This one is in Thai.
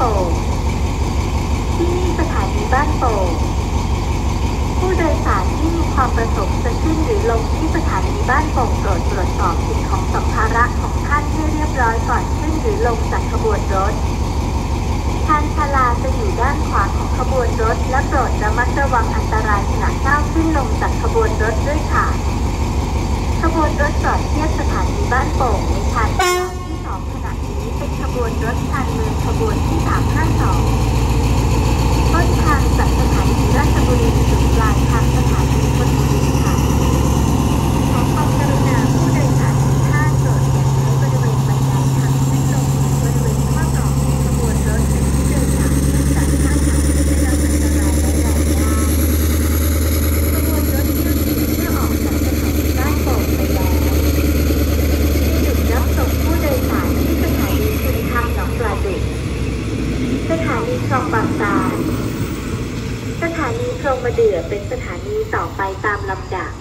ป่งที่นี่สถานีบ้านโป่งผู้โดยสารที่มีความประสงค์จะขึ้นหรือลงที่สถานีบ้านโป่งโปรดตรวจสอบสิ่งของสัมภาระของท่านให้เรียบร้อยก่อนขึ้นหรือลงจากขบวนรถชานชาลาจะอยู่ด้านขวาของขบวนรถ และโปรดระมัดระวังอันตรายขณะก้าวขึ้นลงจากขบวนรถด้วยค่ะ ขบวนรถจอดเทียบสถานีบ้านโป่งในชานชาลาที่สองขณะนี้เป็นขบวนรถชานเมือง ขบวนที่สามห้าสองต้นทางจากสถานีราชบุรีถึงปลายทางสถานีธนบุรีค่ะ ขอความกรุณาผู้โดยสารทุกท่านโปรดอย่าใช้บริเวณบันไดทางขึ้นลงบริเวณข้อต่อของขบวนรถเป็นที่โดยสารเนื่องจากท่านอาจจะได้รับอันตรายและแรงได้ขบวนรถเที่ยวนี้เมื่อออกจากสถานีบ้านโป่งไปแล้วมีหยุดรับส่งผู้โดยสารที่สถานีชุมทางหนองปลาดุกสถานี คลองบางตาสถานีพรหมเดือเป็นสถานีต่อไปตามลำดับ